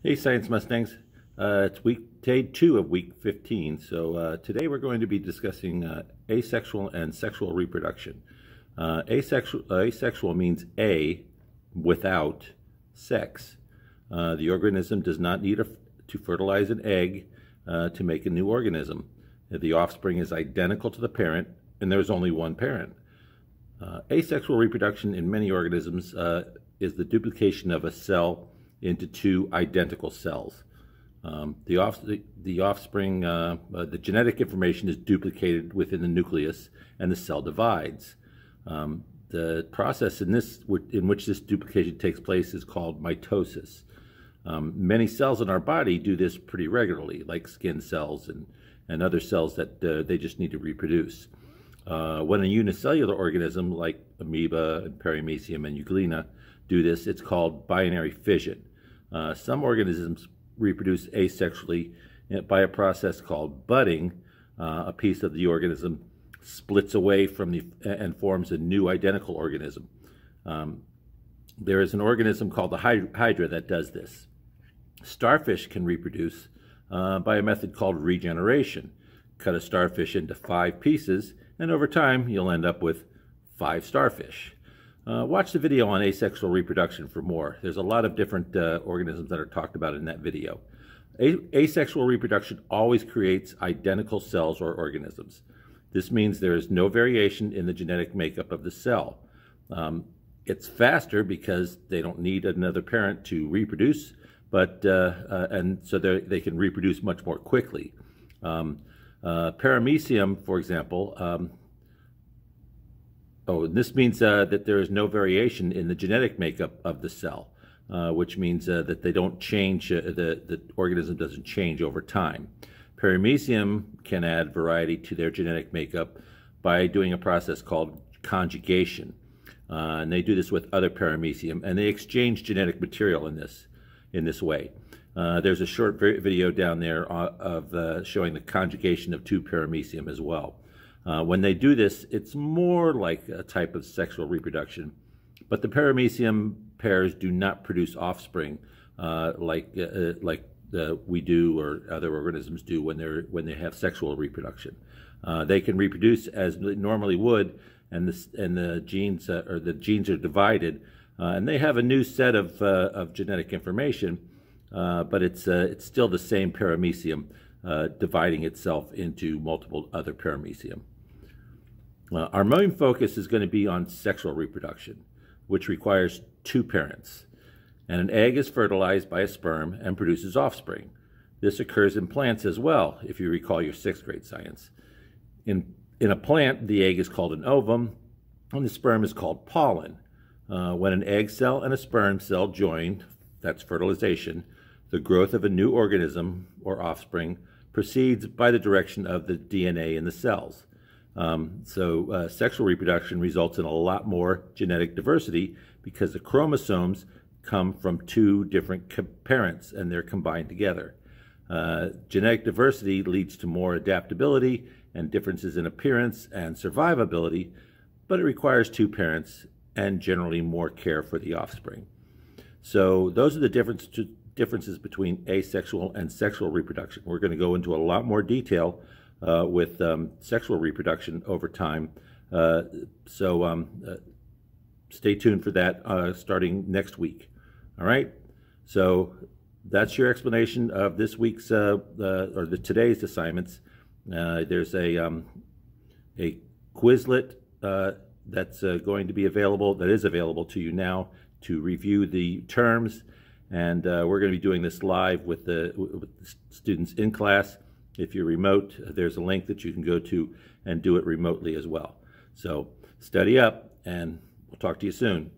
Hey, Science Mustangs. Uh, it's week day two of week 15. So uh, today we're going to be discussing uh, asexual and sexual reproduction. Uh, asexual, uh, asexual means A, without sex. Uh, the organism does not need a, to fertilize an egg to make a new organism. The offspring is identical to the parent, and there's only one parent. asexual reproduction in many organisms is the duplication of a cell into two identical cells. Um, the, off, the, the, offspring, uh, uh, the genetic information is duplicated within the nucleus and the cell divides. Um, the process in, this, in which this duplication takes place is called mitosis. Um, many cells in our body do this pretty regularly, like skin cells and, and other cells that uh, they just need to reproduce. Uh, when a unicellular organism like amoeba and paramecium and euglena do this, it's called binary fission. Uh, some organisms reproduce asexually by a process called budding. Uh, a piece of the organism splits away from the and forms a new identical organism. Um, there is an organism called the hydra that does this. Starfish can reproduce uh, by a method called regeneration. Cut a starfish into five pieces, and over time you'll end up with five starfish. Uh, watch the video on asexual reproduction for more. There's a lot of different uh, organisms that are talked about in that video. A asexual reproduction always creates identical cells or organisms. This means there is no variation in the genetic makeup of the cell. Um, it's faster because they don't need another parent to reproduce, but uh, uh and so they can reproduce much more quickly. Um, uh, paramecium, for example, um, Oh, this means uh, that there is no variation in the genetic makeup of the cell, uh, which means uh, that they don't change, uh, the, the organism doesn't change over time. Paramecium can add variety to their genetic makeup by doing a process called conjugation. Uh, and they do this with other paramecium, and they exchange genetic material in this, in this way. Uh, there's a short video down there of showing the conjugation of two paramecium as well. Uh, when they do this, it's more like a type of sexual reproduction. But the paramecium pairs do not produce offspring uh, like uh, uh like we do or other organisms do when they're when they have sexual reproduction. Uh, they can reproduce as normally would, and the and the genes uh, or the genes are divided, and they have a new set of of genetic information, but it's it's still the same paramecium uh, dividing itself into multiple other paramecium. Uh, our main focus is going to be on sexual reproduction, which requires two parents. And an egg is fertilized by a sperm and produces offspring. This occurs in plants as well, if you recall your sixth grade science. In, in a plant, the egg is called an ovum, and the sperm is called pollen. Uh, when an egg cell and a sperm cell join, that's fertilization, the growth of a new organism or offspring proceeds by the direction of the DNA in the cells. Um, so uh, sexual reproduction results in a lot more genetic diversity because the chromosomes come from two different parents and they're combined together. Uh, genetic diversity leads to more adaptability and differences in appearance and survivability, but it requires two parents and generally more care for the offspring. So those are the difference differences between asexual and sexual reproduction. We're going to go into a lot more detail uh, with um, sexual reproduction over time. Uh, so um, uh, stay tuned for that uh, starting next week. All right. So that's your explanation of this week's uh, or the today's assignments. Uh, there's a um, a Quizlet that's going to be available that is available to you now to review the terms and uh, we're going to be doing this live with the, with the, students in class. If you're remote, there's a link that you can go to and do it remotely as well. So study up, and we'll talk to you soon.